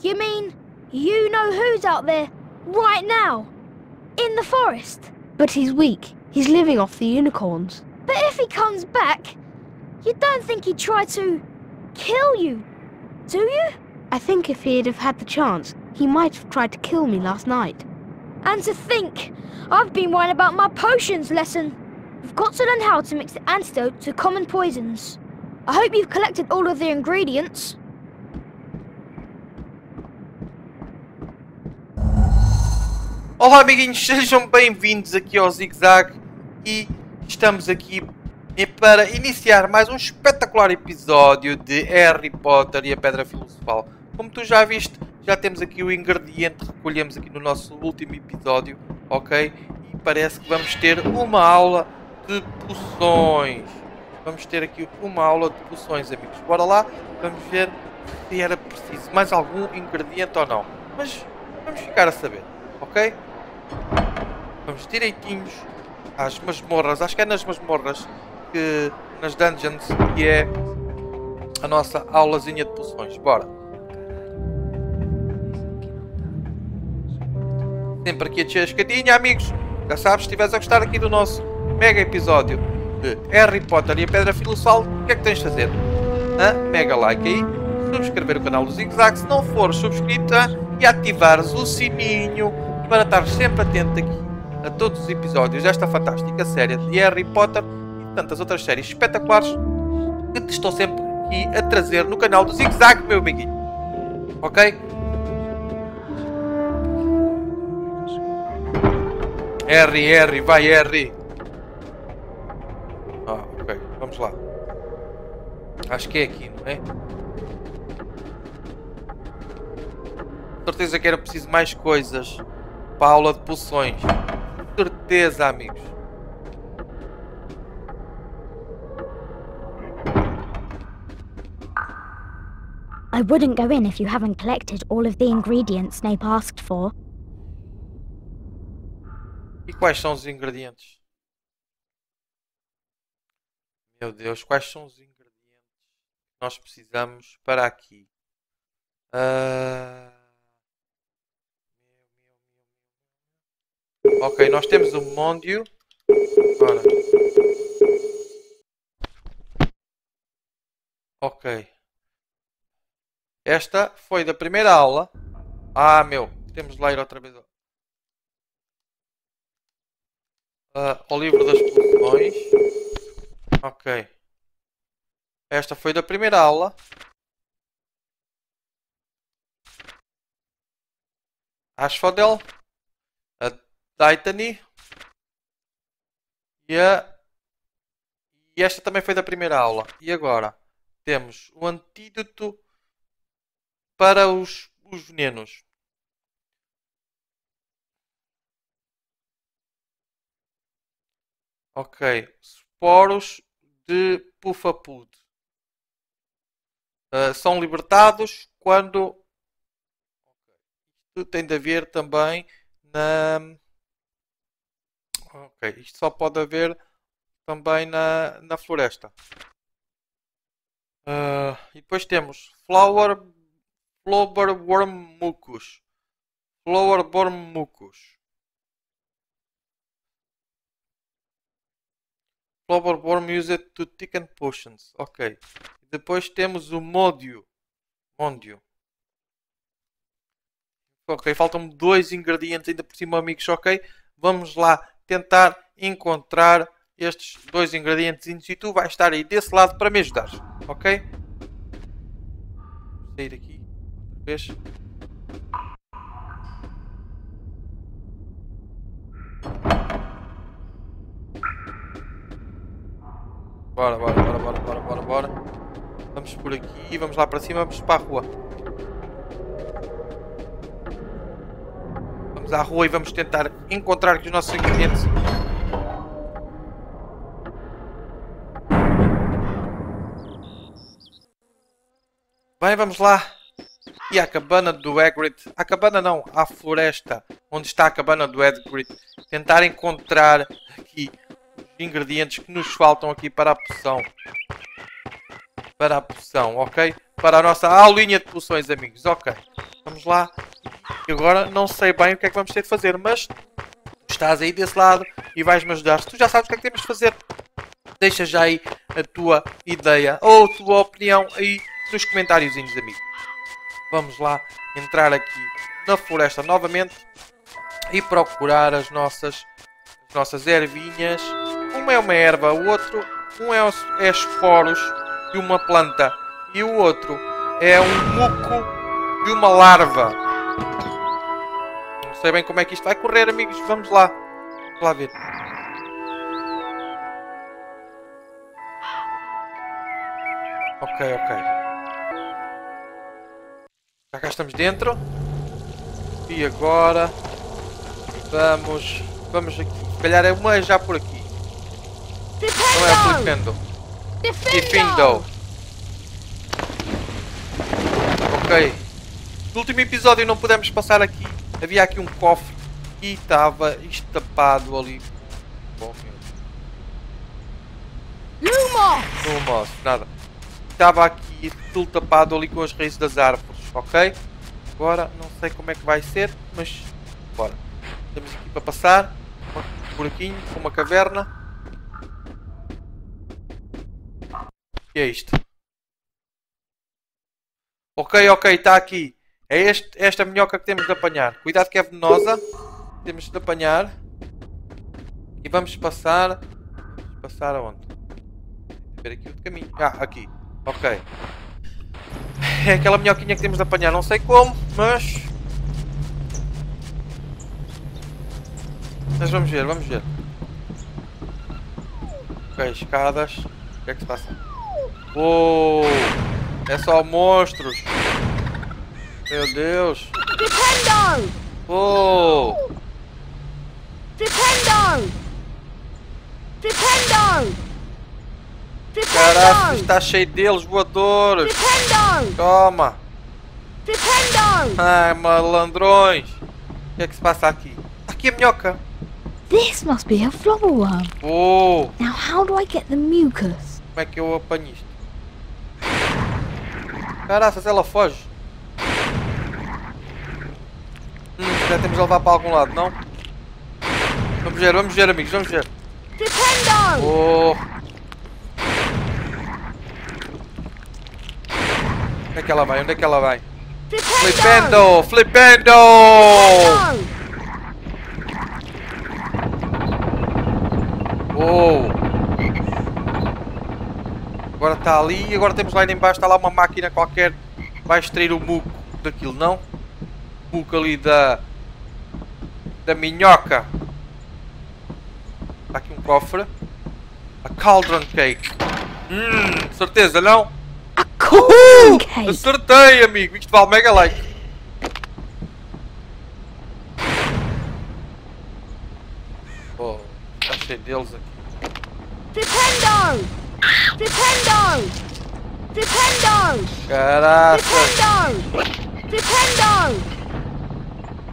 You mean you know who's out there right now? In the forest? But he's weak. He's living off the unicorns. But if he comes back, you don't think he'd try to kill you, do you? I think if he'd have had the chance, he might have tried to kill me last night. And to think, I've been whining about my potions lesson. We've got to learn how to mix the antidote to common poisons. I hope you've collected all of the ingredients. Olá amiguinhos, sejam bem-vindos aqui ao Zig Zag e estamos aqui para iniciar mais um espetacular episódio de Harry Potter e a Pedra Filosofal. Como tu já viste, já temos aqui o ingrediente que recolhemos aqui no nosso último episódio, ok? E parece que vamos ter uma aula de poções. Vamos ter aqui uma aula de poções, amigos. Bora lá, vamos ver se era preciso mais algum ingrediente ou não. Mas vamos ficar a saber, ok? Vamos direitinhos às masmorras. Acho que é nas masmorras que nas dungeons que é a nossa aulazinha de poções. Bora. Sempre aqui a descer a escadinha, amigos. Já sabes, se estiveres a gostar aqui do nosso mega episódio de Harry Potter e a Pedra Filosofal, o que é que tens de fazer? Hã? Mega like aí, subscrever o canal do Zig Zag se não fores subscrito e ativares o sininho para estar sempre atento aqui a todos os episódios desta fantástica série de Harry Potter e tantas outras séries espetaculares que te estou sempre aqui a trazer no canal do Zig Zag, meu amiguinho. Ok? Harry, Harry, vai Harry. Ah, ok, vamos lá. Acho que é aqui, não é? certeza que era preciso mais coisas para a aula de poções. Certeza, amigos. I wouldn't go in if you haven't collected all of the ingredients Snape asked for. E quais são os ingredientes? Meu Deus, quais são os ingredientes que nós precisamos para aqui? Uh... Ok, nós temos o Mondio. Ora. Ok. Esta foi da primeira aula. Ah, meu. Temos de ler outra vez. Uh, o livro das poções. Ok. Esta foi da primeira aula. Asphodel. Titany. E, a... e esta também foi da primeira aula. E agora temos o antídoto para os, os venenos. Ok. Esporos de Pufapud. Uh, são libertados quando. Isto tem de haver também na. Ok. Isto só pode haver também na, na floresta. Uh, e depois temos Flower Flower Worm Mucus. Flower Worm Mucus. Flower Worm used to thicken potions. Ok. Depois temos o Módio. Módio. Ok, faltam dois ingredientes ainda por cima, amigos. Ok, vamos lá tentar encontrar estes dois ingredientes e tu vais estar aí desse lado para me ajudar. Ok? Vou sair aqui outra vez. Bora, bora, bora, bora, bora, bora, bora. Vamos por aqui, vamos lá para cima, vamos para a rua. À rua e vamos tentar encontrar os nossos ingredientes. Bem, vamos lá. E a cabana do Hagrid. A cabana não, a floresta. Onde está a cabana do Hagrid. Tentar encontrar aqui os ingredientes que nos faltam aqui para a poção. Para a poção, ok? Para a nossa aulinha de poções, amigos. Ok. Vamos lá. E agora não sei bem o que é que vamos ter de fazer, mas estás aí desse lado e vais-me ajudar. Se tu já sabes o que é que temos de fazer, deixa já aí a tua ideia ou a tua opinião aí nos comentários, amigo. Vamos lá entrar aqui na floresta novamente e procurar as nossas, as nossas ervinhas. Uma é uma erva, o outro um é, é esporos de uma planta e o outro é um muco de uma larva. Não sei bem como é que isto vai correr, amigos. Vamos lá. Vamos lá ver. Ok, ok. Já cá estamos dentro. E agora vamos vamos aqui. Se calhar é uma já por aqui. Não é o Flipendo. Defendo. Ok. No último episódio não pudemos passar aqui. Havia aqui um cofre e estava estapado ali. Bom. Lumos! Lumos, nada. Estava aqui tudo tapado ali com as raízes das árvores, ok? Agora não sei como é que vai ser, mas bora. Temos aqui para passar um buraquinho, uma caverna. O que é isto? Ok, ok, está aqui. É este, esta minhoca que temos de apanhar. Cuidado que é venenosa. Temos de apanhar. E vamos passar. Vamos passar aonde? Ver aqui outro caminho. Ah, aqui. Ok. É aquela minhoquinha que temos de apanhar. Não sei como, mas... Mas vamos ver, vamos ver. Ok, escadas. O que é que se passa? Uou! É só monstros! Meu Deus! Defendo! Uou! Defendo! Defendo! Caraca, está cheio deles voadores! Defendo! Toma! Defendo! Ai, malandrões! O que é que se passa aqui? Aqui a minhoca! This must be a flower worm. Uou! Now, how do I get the mucus? Como é que eu apanho isto? Caraças, ela foge. Hum, já temos de levar para algum lado, não? Vamos ver, vamos ver, amigos, vamos ver. Defendo! Oh! Onde é que ela vai? Onde é que ela vai? Defendo! Flipendo! Flipendo! Oh! Agora está ali e agora temos lá embaixo, está lá uma máquina qualquer vai extrair o muco daquilo, não? O muco ali da... da minhoca. Está aqui um cofre. A Cauldron Cake. Hum, certeza, não? A corn cake. Acertei, amigo. Isto vale mega like. Oh, está cheio deles aqui. Defendo! Defendo! Defendo! Caraca. Defendo!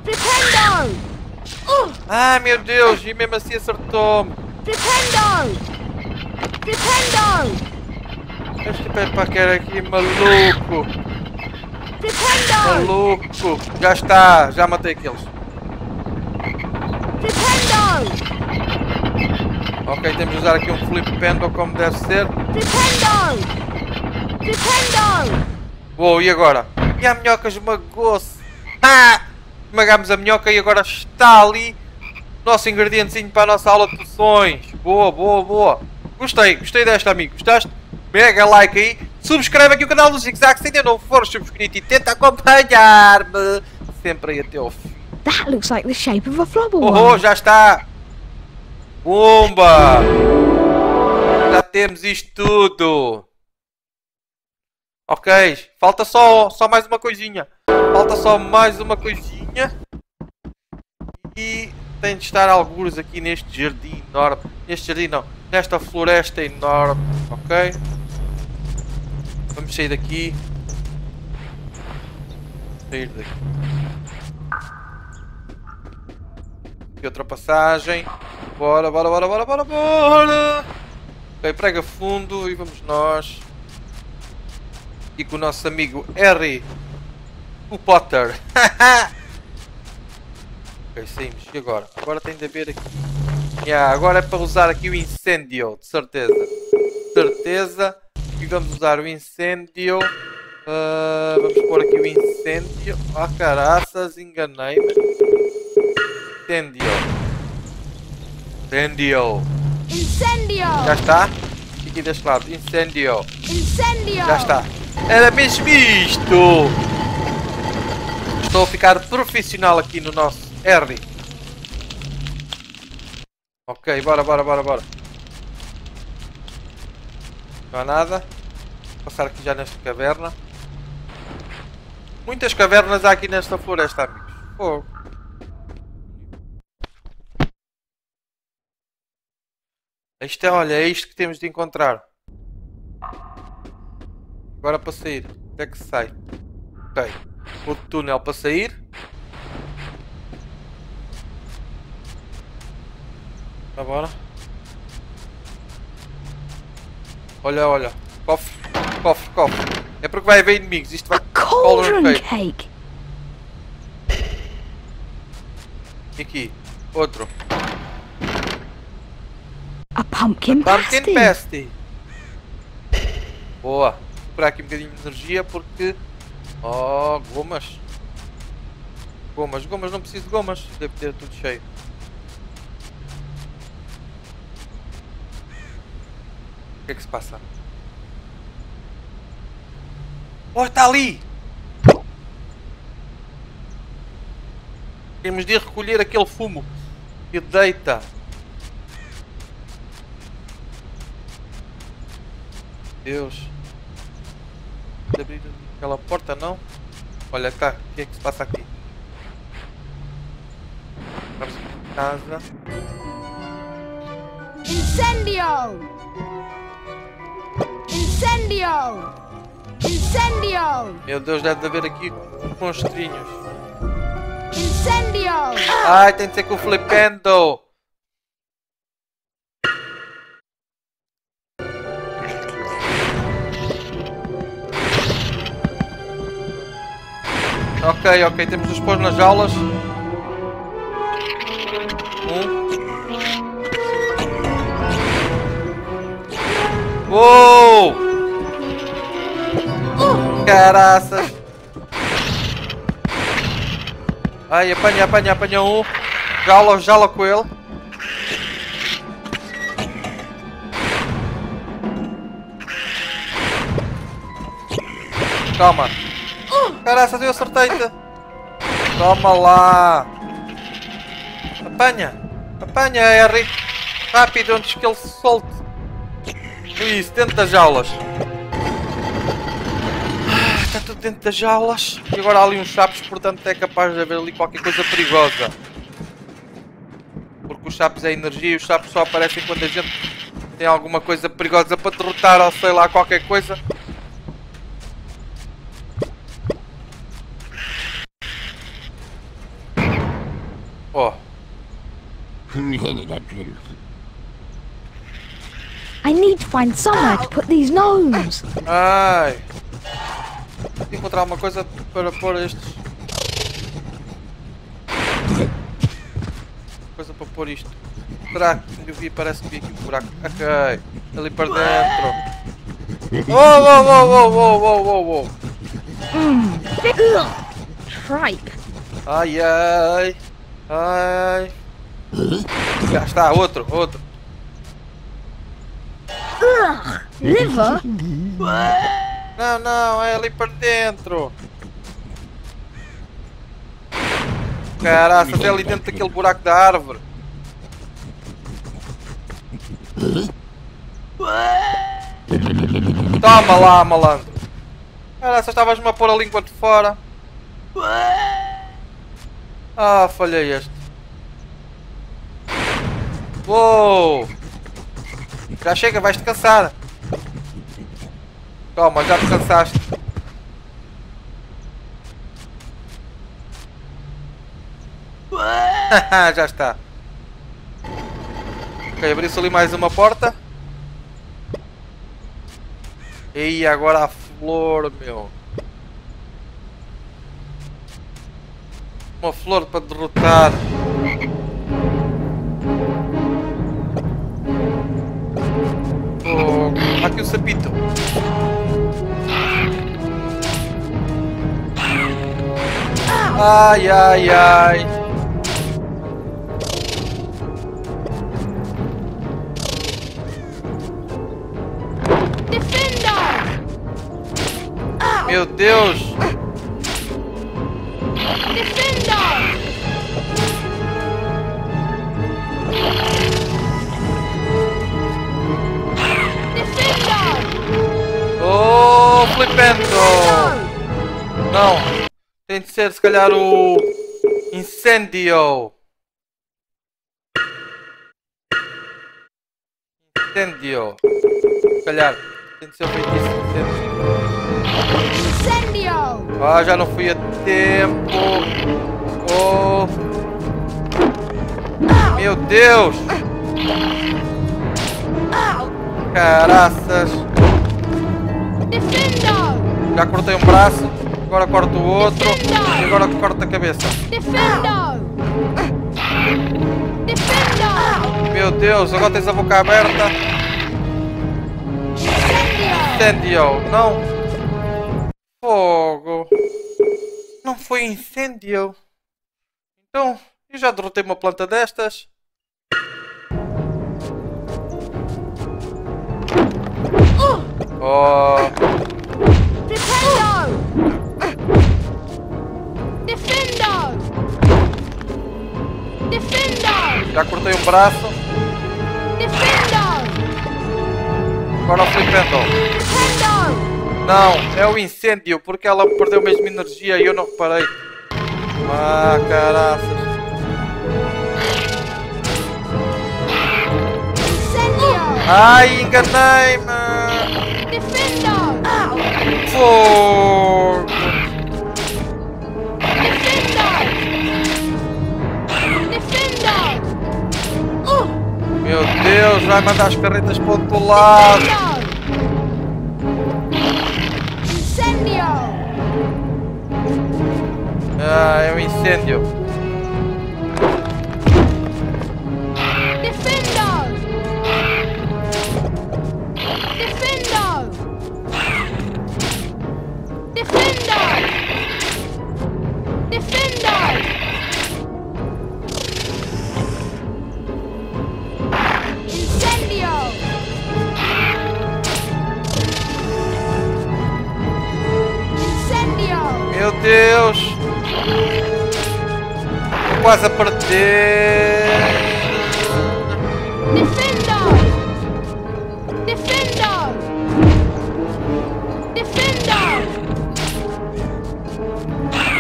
Defendo! Defendo! Ai meu Deus, e mesmo assim acertou-me. Defendo! Defendo! Este paquera aqui, maluco. Defendo! Maluco. Já está, já matei aqueles. Defendo! Ok, temos de usar aqui um flip pendle como deve ser. Defendo! Defendo! Uou, e agora? E a minhoca esmagou-se. Ah! Esmagámos a minhoca e agora está ali nosso ingredientezinho para a nossa aula de poções. Boa, boa, boa. Gostei, gostei desta, amigo. Gostaste? Mega like aí. Subscreve aqui o canal do Zig Zag se ainda não for subscrito e tenta acompanhar-me sempre aí até ao fim. That looks like the shape of a flower Oh, worm. já está! Pumba! Já temos isto tudo! Ok, falta só, só mais uma coisinha. Falta só mais uma coisinha. E tem de estar alguns aqui neste jardim enorme. Neste jardim não, nesta floresta enorme. Ok? Vamos sair daqui. Sair daqui. Aqui outra passagem. Bora, bora, bora, bora, bora, bora! Ok, prega fundo e vamos nós. E com o nosso amigo Harry. O Potter. ok, saímos. E agora? Agora tem de haver aqui. Yeah, agora é para usar aqui o incêndio, de certeza. De certeza. E vamos usar o incêndio. Ah, vamos pôr aqui o incêndio. Ah, caraças, enganei-me. Incêndio. Incêndio. Incendio! Já está? Aqui deste lado. Incêndio. Incendio! Já está. Era mesmo isto! Estou a ficar profissional aqui no nosso R. Ok, bora, bora, bora, bora. Não há nada. Vou passar aqui já nesta caverna. Muitas cavernas há aqui nesta floresta, amigos. Fogo. Isto é, olha, é isto que temos de encontrar. Agora para sair. Onde é que se sai? Ok. Outro túnel para sair. Tá bora. Olha, olha. Cofre, cofre, cofre. É porque vai haver inimigos. Isto vai. Cauldron cake. cake. E aqui. Outro. A pumpkin, Pumpkin pasty. Pasty. Boa. Procurar aqui um bocadinho de energia porque. Oh, gomas. Gomas, gomas, não preciso de gomas. Deve ter tudo cheio. Que é que se passa? Oh, está ali! Temos de recolher aquele fumo que deita. Deus. Pode abrir aquela porta, não? Olha cá, o que é que se passa aqui? Vamos casa. Incendio! Incendio! Incendio! Meu Deus, deve de haver aqui monstrinhos. Incendio! Ai, tem de ser com o Flipendo! Ok, ok, temos de pôr nas jaulas. Um. Uou! Caraças! Ai, apanha, apanha, apanha um. Jala, jala com ele. Toma. Caraças, eu acertei-te. Toma lá. Apanha. Apanha, Harry. Rápido, antes que ele se solte. Isso, dentro das jaulas. Dentro das jaulas. E agora há ali uns chapos, portanto é capaz de haver ali qualquer coisa perigosa. Porque os chapos é energia e os chapos só aparecem quando a gente tem alguma coisa perigosa para derrotar ou sei lá qualquer coisa. Oh, I need to find somewhere to put these gnomes. ai. Encontrar uma coisa para pôr estes. Coisa para pôr isto. Será que eu vi? Parece que vi aqui um buraco. Ok. Ali para dentro. Oh, oh, oh, oh, oh, oh, oh, oh. Tripe. Ai, ai. Ai. Já está, outro, outro. Liver? Não, não, é ali para dentro. Caraças, é ali dentro daquele buraco da árvore. Toma lá, malandro. Caraças, estavas-me a pôr a língua de fora. Ah, falhei este. Uou! Já chega, vais-te cansar. Toma, já te cansaste. já está. Ok, abriu-se ali mais uma porta. E agora a flor, meu. Uma flor para derrotar. Oh, aqui o sapito. Ai, ai, ai. Defender! Meu Deus. Defender! Defender! Oh, flipendo. Não. Tem de ser, se calhar, o... Incêndio. Incêndio. Se calhar. Tem de ser o feitiço incêndio. Ah, já não fui a tempo. Oh. Meu Deus. Caraças. Já cortei um braço. Agora corto o outro. E agora corto a cabeça. Meu Deus, agora tens a boca aberta. Incendio! Incêndio. Não. Fogo. Não foi incêndio. Então, eu já derrotei uma planta destas. Oh, Defender! Defender! já cortei um braço. Defender! Agora o flipendo. Defender! Não, é o incêndio, porque ela perdeu mesmo energia e eu não reparei. Ah, caraças. Ai, enganei-me. Defender! Fogo. Meu Deus, vai mandar as carretas para o outro lado. Incendio! Ah, é um incêndio. Quase a perder. Defender! Defender! Defender!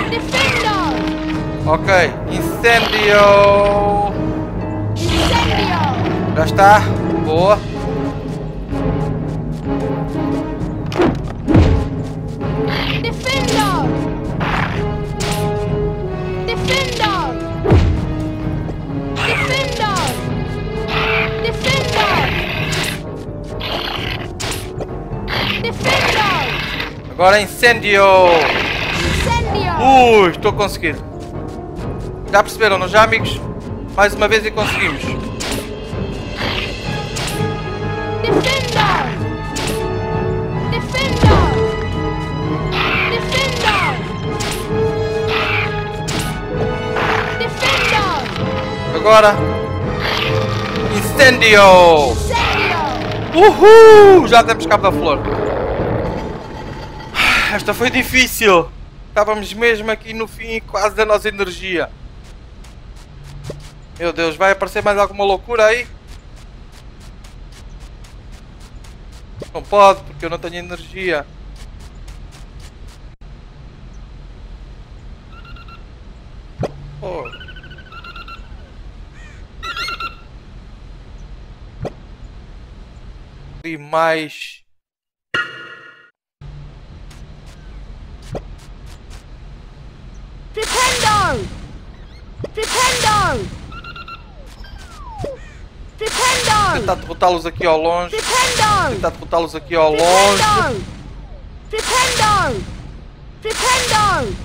Defender! Ok, incêndio. Incendio! Já está. Boa. Agora incêndio. Incendio! Ui, estou conseguindo. Já perceberam, não já, amigos? Mais uma vez e conseguimos. Agora. Incêndio. Incendio! Uhul! Já temos cabo da flor. Esta foi difícil. Estávamos mesmo aqui no fim quase da nossa energia. Meu Deus, vai aparecer mais alguma loucura aí? Não pode, porque eu não tenho energia. Oh. E mais. Flipendo! Flipendo! Flipendo! Tentar derrotá-los aqui ao longe. Flipendo! Tentar derrotá-los aqui ao longe. Flipendo! Flipendo!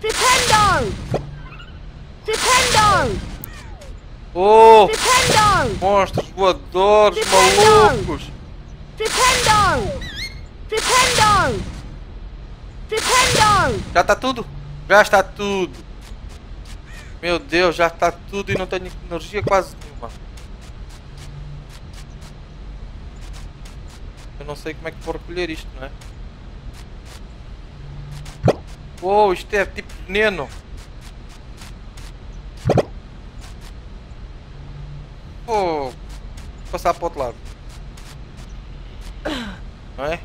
Flipendo! Flipendo! Oh! Flipendo! Monstros voadores malucos! Flipendo! Flipendo! Flipendo! Já tá tudo? Está tudo. Meu Deus, já está tudo e não tenho energia quase nenhuma. Eu não sei como é que vou recolher isto, não é? Uou, isto é tipo veneno. Vou passar para o outro lado. Não é?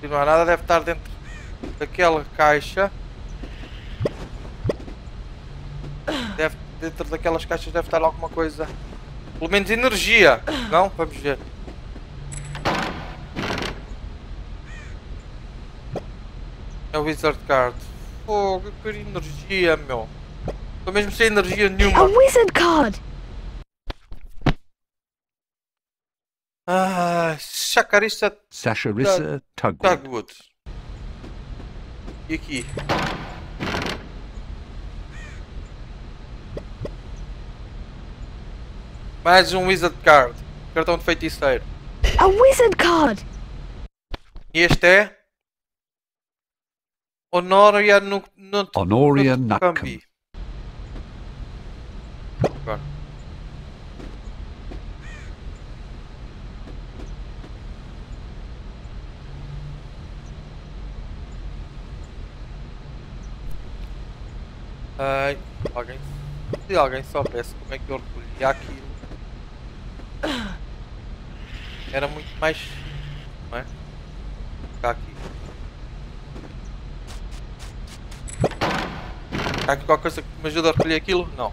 Se não há nada, deve estar dentro daquela caixa. Deve, dentro daquelas caixas deve estar alguma coisa. Pelo menos energia. Não? Vamos ver. É o Wizard Card. Fogo, eu quero energia, meu. Estou mesmo sem energia A nenhuma. wizard card! Ah, chacarista Sasharissa Tugwood. Dogwood. E aqui? Mais um Wizard Card. Cartão de feiticeiro. A wizard card! E este é? Honoria no, no, Honoria Nukambi. Ai, alguém, se alguém soubesse como é que eu recolhia aquilo, era muito mais, não é? Ficar aqui. Há aqui qualquer coisa que me ajuda a recolher aquilo? Não.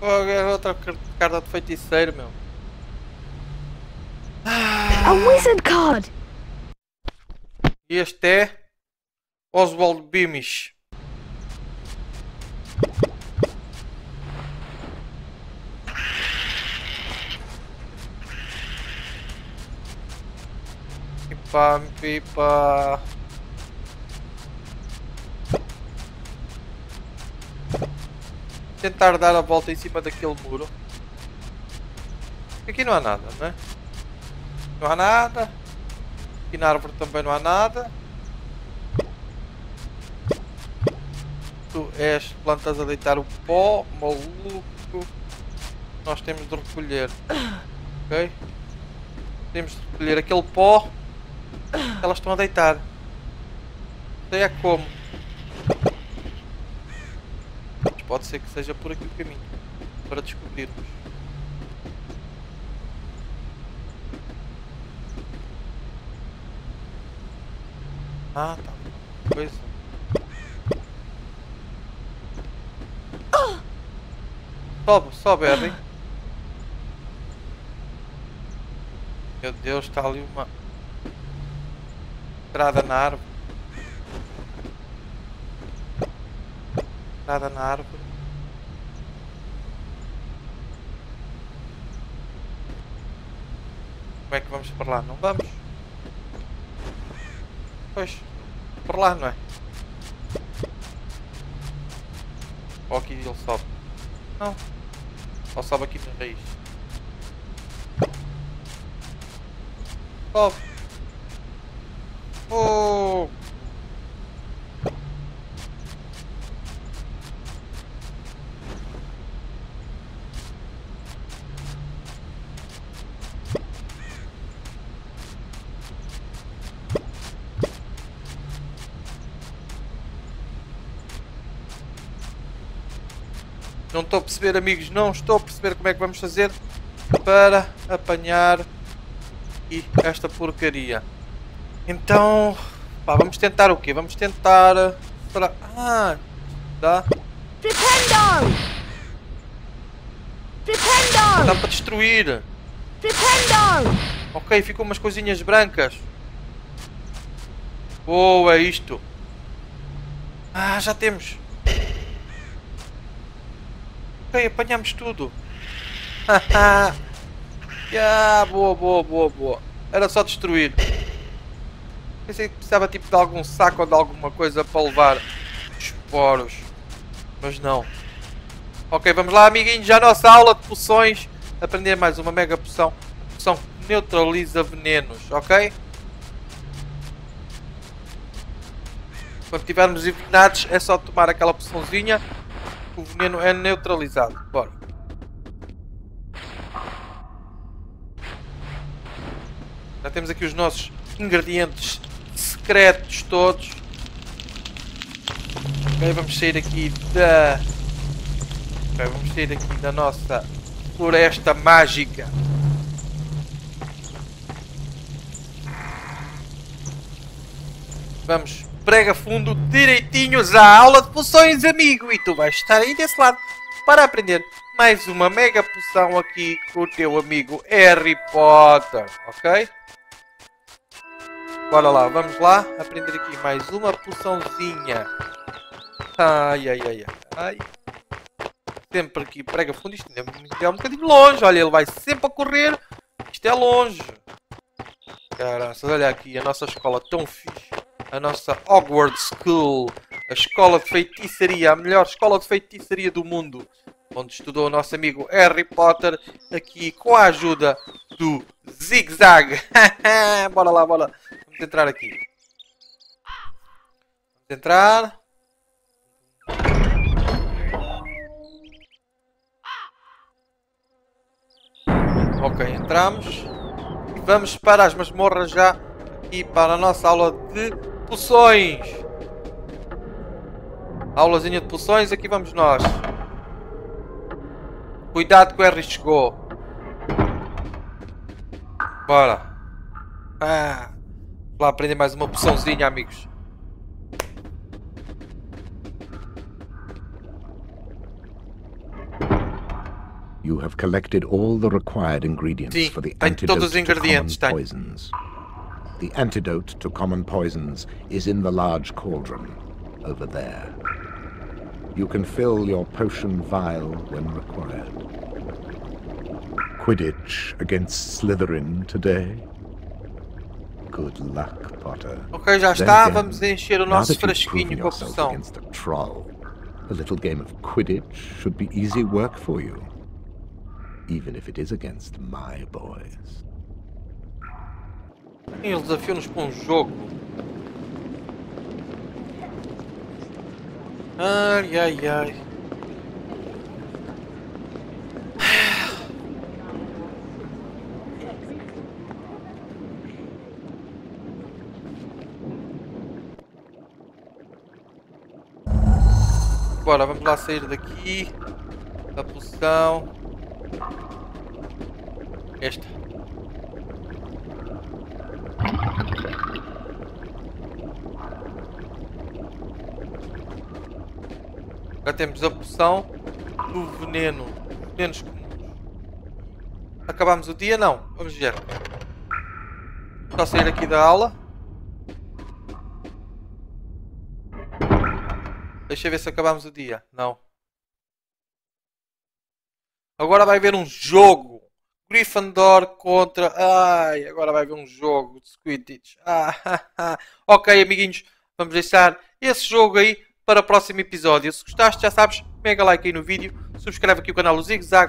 É outra car- carta de feiticeiro, meu. A wizard card! E este é Oswald Beamish. Pipa, pipa. Tentar dar a volta em cima daquele muro. Aqui não há nada, não é? Não há nada. Aqui na árvore também não há nada. Tu és plantas a deitar o pó, maluco. Nós temos de recolher. Ok? Temos de recolher aquele pó elas estão a deitar. Sei é como. Mas pode ser que seja por aqui o caminho. Para descobrirmos. Ah, tá. Coisa. Sobe, sobe, Harry. Meu Deus, está ali uma entrada na árvore. Entrada na árvore. Como é que vamos para lá? Não vamos? Pois, para lá, não é? Ou aqui ele sobe? Não. Só sobe aqui na raiz. Sobe. Não estou a perceber, amigos, não estou a perceber como é que vamos fazer para apanhar e esta porcaria. Então, pá, vamos tentar o quê? Vamos tentar... Será... Ah, dá. Flipendo! Flipendo! Dá para destruir. Flipendo! Ok, ficam umas coisinhas brancas. Oh, é isto. Ah, já temos. Ok, apanhamos tudo. Haha. yeah, boa, boa, boa, boa. Era só destruir. Pensei que precisava tipo de algum saco ou de alguma coisa para levar esporos. Mas não. Ok, vamos lá, amiguinhos. Já a nossa aula de poções. Aprender mais uma mega poção. Poção que neutraliza venenos, ok? Quando estivermos envenenados, é só tomar aquela poçãozinha. O veneno é neutralizado. Bora. Já temos aqui os nossos ingredientes secretos todos. Ok, vamos sair aqui da... Vamos sair aqui da nossa floresta mágica. Vamos, prega fundo direitinhos à aula de poções, amigo. E tu vais estar aí desse lado para aprender mais uma mega poção aqui com o teu amigo Harry Potter, ok? Bora lá, vamos lá aprender aqui mais uma poçãozinha. Ai, ai, ai, ai. Sempre aqui prega fundo. Isto é um bocadinho longe. Olha, ele vai sempre a correr. Isto é longe. Caraca, olha aqui a nossa escola tão fixe. A nossa Hogwarts School. A escola de feitiçaria. A melhor escola de feitiçaria do mundo. Onde estudou o nosso amigo Harry Potter. Aqui com a ajuda do Zig Zag. bora lá, bora. Vamos entrar aqui. Vamos entrar. Ok, entramos. E vamos para as masmorras já. E para a nossa aula de poções. Aulazinha de poções, aqui vamos nós. Cuidado que o R chegou. Bora. Ah, vou lá aprender mais uma poçãozinha, amigos. You have collected all the required ingredients Sim, for the antidote todos os to common poisons. The antidote to common poisons is in the large cauldron over there. You can fill your potion vial when required. Quidditch against Slytherin today? Good luck, Potter. Ok, já está. Vamos encher o nosso frasquinho com a poção. a little game of Quidditch should be easy work for you. Even if it is against my boys. Sim, Ele desafiou-nos para um jogo. Ai, ai, ai. Bora, vamos lá sair daqui. A poção. Esta. Já temos a poção do veneno. Venenos comuns. Acabamos o dia? Não. Vamos ver. Só sair aqui da aula. Deixa eu ver se acabamos o dia. Não. Agora vai haver um jogo. Gryffindor contra... Ai, agora vai haver um jogo de Quidditch. Ah, ok, amiguinhos. Vamos deixar esse jogo aí para o próximo episódio. Se gostaste, já sabes, mega like aí no vídeo. Subscreve aqui o canal do Zig Zag